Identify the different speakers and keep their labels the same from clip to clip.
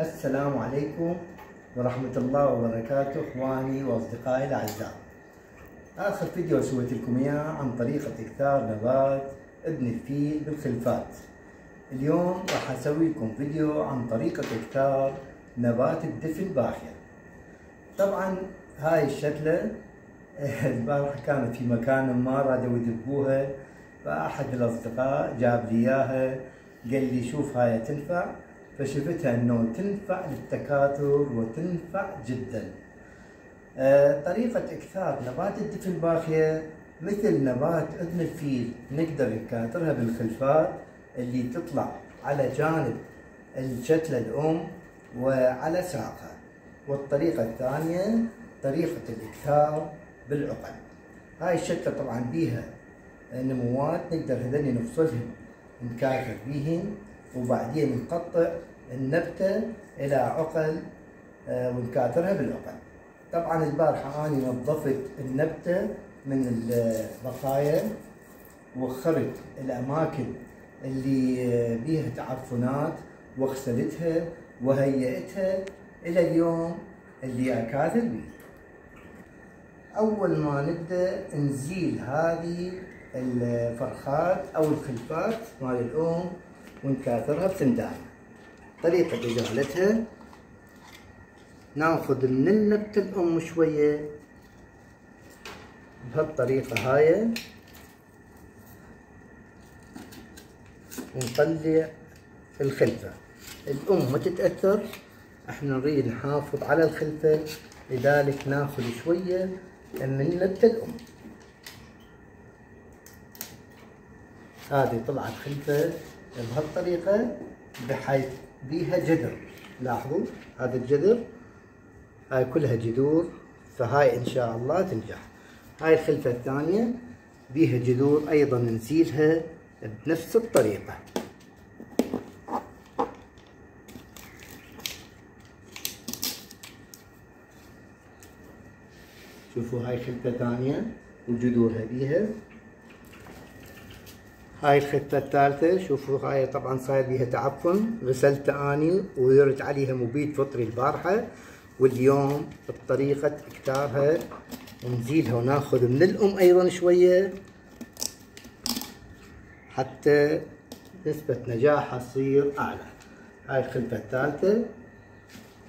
Speaker 1: السلام عليكم ورحمة الله وبركاته إخواني وأصدقائي الأعزاء. آخر فيديو سويت لكم إياه عن طريقة إكثار نبات ابن الفيل بالخلفات. اليوم راح أسوي لكم فيديو عن طريقة إكثار نبات الدفن الباخية. طبعا هاي الشتلة البارحة كانت في مكان ما رادوا يدبوها فأحد الأصدقاء جاب لي إياها قال لي شوف هاي تنفع فشفتها انه تنفع للتكاثر وتنفع جدا. آه، طريقة إكثار نبات الدفن الباخية مثل نبات أذن الفيل نقدر نكاثرها بالخلفات اللي تطلع على جانب الشتلة الأم وعلى ساقها. والطريقة الثانية طريقة الإكثار بالعقل. هاي الشتلة طبعا بيها نموات نقدر هذني نفصلهم نكاثر بيهن وبعدين نقطع النبتة إلى عقل آه، ونكاثرها بالعقل. طبعا البارحة أنا نظفت النبتة من البقايا وخرت الأماكن اللي بيها تعفنات وغسلتها وهيئتها إلى اليوم اللي أكاثر به أول ما نبدأ نزيل هذه الفرخات أو الخلفات مال الأم ونكاثرها بسندان طريقة إزالتها ناخذ من النبتة الأم شوية. بهالطريقة هاي ونطلع الخلفة. الأم ما تتأثر إحنا نريد نحافظ على الخلفة لذلك ناخذ شوية من نبتة الأم. هذه طلعت خلفة. بهالطريقة بحيث بيها جذر. لاحظوا؟ هذا الجذر هاي كلها جذور فهاي إن شاء الله تنجح. هاي الخلفة الثانية بيها جذور أيضا نزيلها بنفس الطريقة. شوفوا هاي خلفة ثانية وجذورها بيها. هاي الخطة الثالثة شوفوا هاي طبعا صاير بيها تعفن. غسلتها آني ودرت عليها مبيد فطري البارحة. واليوم بطريقة اكتارها نزيلها وناخذ من الأم أيضا شوية. حتى نسبة نجاحها تصير أعلى. هاي الخلفة الثالثة.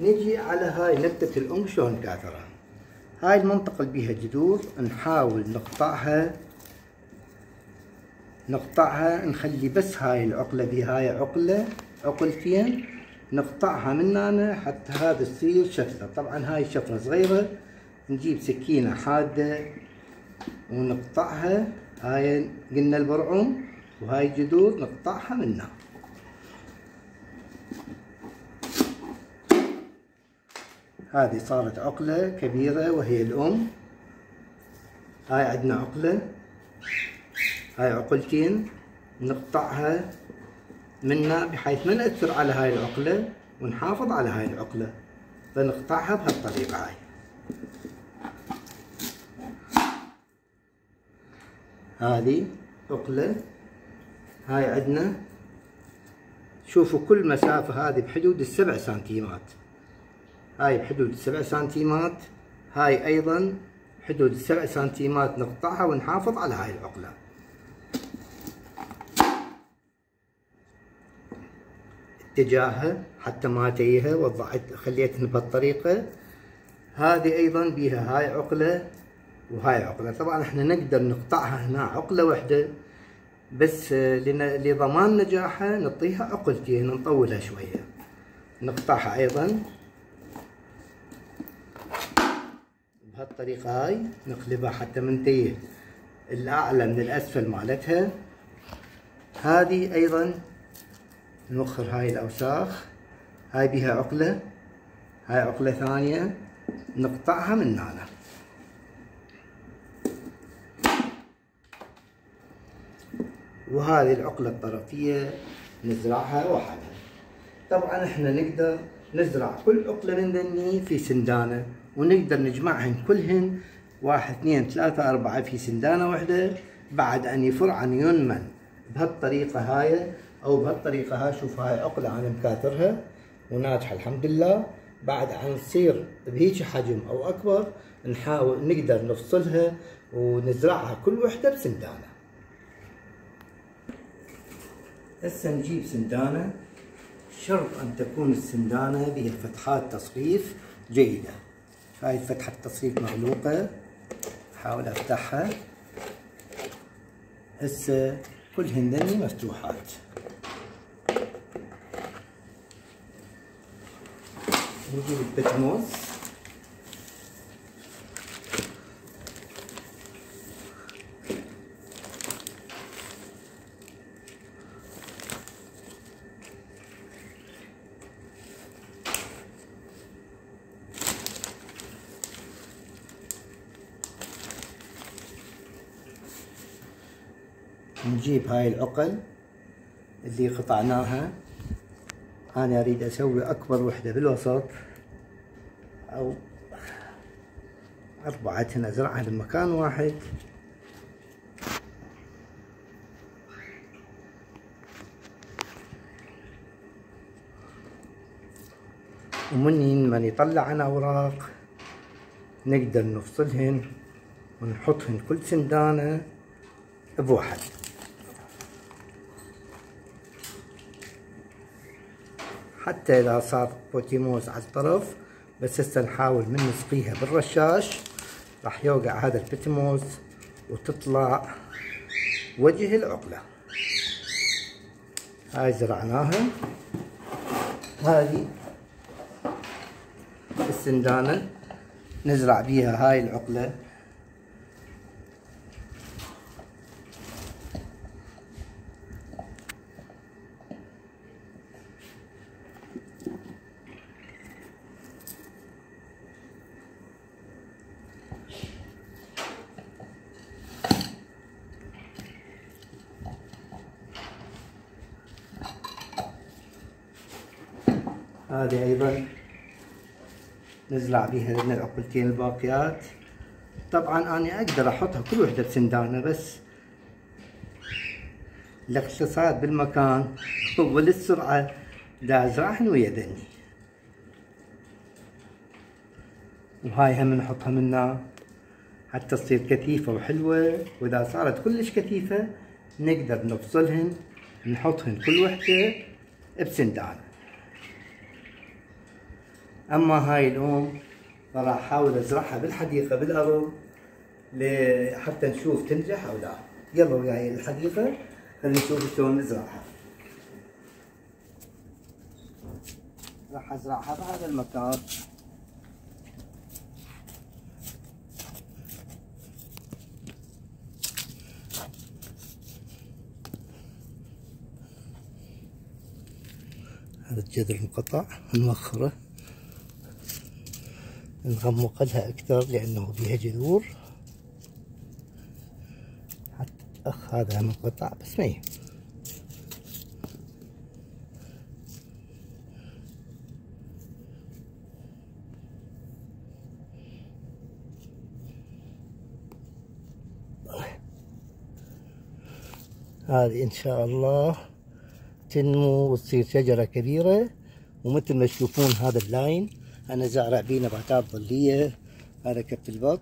Speaker 1: نجي على هاي نبتة الأم شلون نكاثرها هاي المنطقة اللي بيها جذور نحاول نقطعها نقطعها نخلي بس هاي العقلة دي هاي عقلة عقلتين نقطعها من هنا حتى هذا تصير شفرة. طبعا هاي شفرة صغيرة نجيب سكينة حادة ونقطعها. هاي قلنا البرعم وهاي جذور نقطعها منها. هذه صارت عقلة كبيرة وهي الأم. هاي عندنا عقلة. هاي عقلتين نقطعها منا بحيث ما نأثر على هاي العقلة ونحافظ على هاي العقلة. فنقطعها بهالطريقة هاي. هذه عقلة هاي عندنا. شوفوا كل مسافة هذه بحدود السبع سنتيمات. هاي بحدود السبع سنتيمات هاي أيضا حدود السبع سنتيمات نقطعها ونحافظ على هاي العقلة. اتجاهها حتى ما تيها وضعت خليتها بهالطريقة هذه أيضا بيها هاي عقلة وهاي عقلة. طبعا إحنا نقدر نقطعها هنا عقلة واحدة بس لضمان نجاحها نعطيها عقلتين نطولها شوية. نقطعها أيضا. بهالطريقة هاي نقلبها حتى منتهي الأعلى من الأسفل مالتها. هذه أيضا نوخر هاي الأوساخ. هاي بيها عقلة. هاي عقلة ثانية. نقطعها من هنا. وهذه العقلة الطرفية نزرعها وحدها. طبعا إحنا نقدر نزرع كل عقلة من ذني في سندانة ونقدر نجمعهن كلهن. واحد اثنين ثلاثة أربعة في سندانة واحدة بعد أن يفر عن ينمن. بهالطريقة هاي أو بهالطريقة هاي شوف هاي عقلة أنا مكاثرها وناجحة الحمد لله. بعد عن تصير بهيك حجم أو أكبر نحاول نقدر نفصلها ونزرعها كل وحدة بسندانة. هسه نجيب سندانة. شرط أن تكون السندانة بها فتحات تصريف جيدة. هاي فتحة تصريف مغلوقة. أحاول أفتحها. هسه كلهن مفتوحات. نجيب البتموس نجيب هاي العقل اللي قطعناها. أنا أريد أسوي أكبر وحدة بالوسط أو أربعة أزرعها بمكان واحد. ومن من يطلع عن أوراق نقدر نفصلهن ونحطهن كل سندانة بواحد. حتى إذا صار بوتيموس على الطرف بس هسه نحاول من نسقيها بالرشاش. راح يوقع هذا البتموس وتطلع وجه العقلة. هاي زرعناها. هذه السندانة نزرع بيها هاي العقلة. هذه أيضا نزرع بها لنا العقلتين الباقيات. طبعا أنا أقدر أحطها كل وحدة بسندانة بس الاقتصاد بالمكان وللسرعه دا ازرعهن ويا ذني وهاي هم نحطها منا. حتى تصير كثيفة وحلوة. وإذا صارت كلش كثيفة نقدر نفصلهن نحطهن كل وحدة بسندانة. أما هاي الأم فراح أحاول أزرعها بالحديقة بالأرض حتى نشوف تنجح أو لا. يلا وياي الحديقة خلينا نشوف شلون نزرعها. راح أزرعها بهذا المكان. هذا الجذر المقطع نوخره نغمق لها أكثر لأنه بها جذور. حتى أخ هذا منقطع بس ما هذه إن شاء الله تنمو وتصير شجرة كبيرة ومثل ما تشوفون هذا اللاين أنا زارع بيه نباتات ظلية. هذا كبت البط.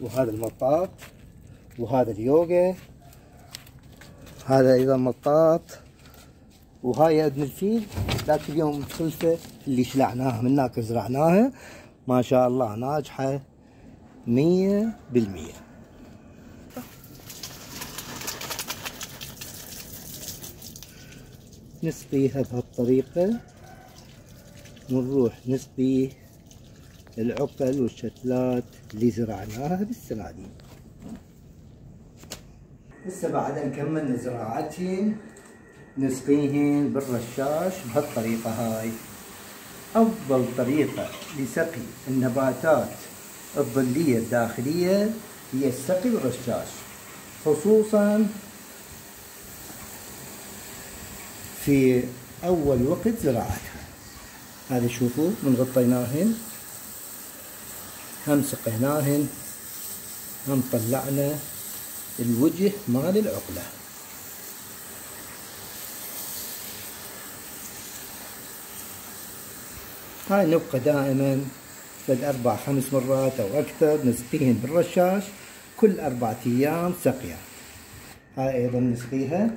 Speaker 1: وهذا المطاط. وهذا اليوغا. هذا أيضا مطاط. وهاي اذن الفيل. ذاك اليوم خلفة اللي شلعناها من هناك زرعناها. ما شاء الله ناجحة مية بالمية. نسقيها بهالطريقة. ونروح نسقي العقل والشتلات اللي زرعناها بالسناديب هسه بعد نكمل زراعتهن نسقيهن بالرشاش بهالطريقة هاي. أفضل طريقة لسقي النباتات الظلية الداخلية هي السقي بالرشاش خصوصا في أول وقت زراعتها. هذه شوفوا من غطيناهن. هم سقيناهن. هم طلعنا الوجه مال العقلة. هاي نبقى دائما فد أربع خمس مرات أو أكثر نسقيهن بالرشاش كل أربعة أيام سقيا هاي أيضا نسقيها.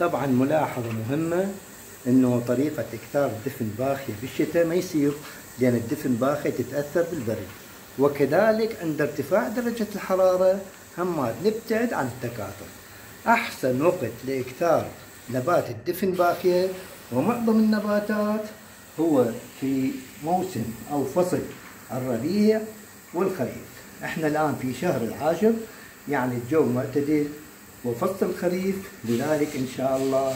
Speaker 1: طبعا ملاحظة مهمة إنه طريقة اكثار الدفن باخية بالشتاء ما يصير لأن الدفن باخية تتأثر بالبرد. وكذلك عند ارتفاع درجة الحرارة هم نبتعد عن التكاثر. أحسن وقت لاكثار نبات الدفن باخية ومعظم النباتات هو في موسم أو فصل الربيع والخريف. إحنا الآن في شهر العاشر يعني الجو معتدل وفصل الخريف لذلك إن شاء الله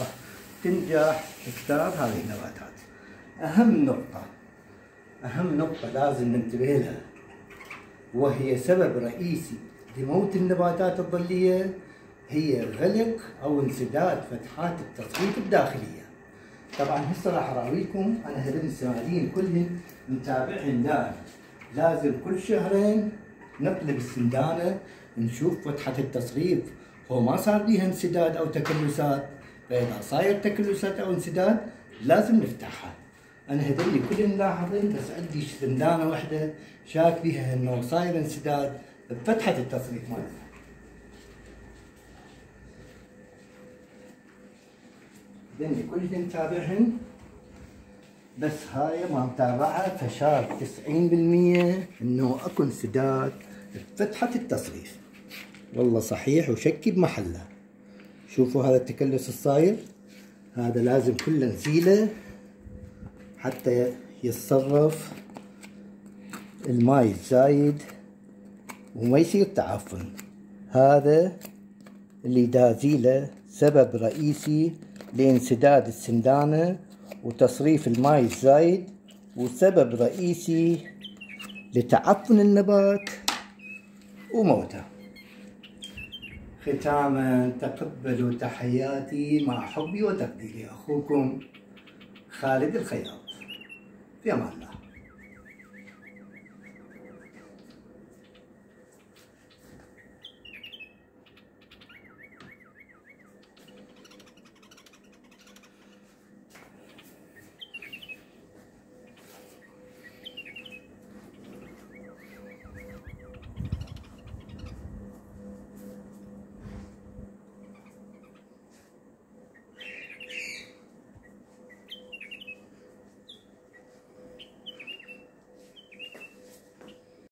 Speaker 1: تنجح اكثار هذه النباتات. أهم نقطة أهم نقطة لازم ننتبه لها وهي سبب رئيسي لموت النباتات الظلية هي غلق أو انسداد فتحات التصريف الداخلية. طبعا هسه راح أراويكم أنا هذول السمادين كلهم متابعين دائما. لازم كل شهرين نقلب السندانة نشوف فتحة التصريف هو ما صار بيها انسداد أو تكلسات فاذا صاير تكلسات أو انسداد لازم نفتحها أنا هذول كلهم ملاحظين بس عندي سندانه واحدة شاك بيها انه صاير انسداد بفتحة التصريف مالتها هذول كلهم متابعهن بس هاي ما متابعها فشار 90% انه اكو انسداد بفتحة التصريف. والله صحيح وشكي بمحله شوفوا هذا التكلس الصاير. هذا لازم كله نزيله حتى يتصرف. الماي الزايد وما يصير تعفن هذا اللي دازيله سبب رئيسي لانسداد السندانة وتصريف الماي الزايد وسبب رئيسي لتعفن النبات وموته. ختاما تقبلوا تحياتي مع حبي وتقديري أخوكم خالد الخياط. في أمان الله.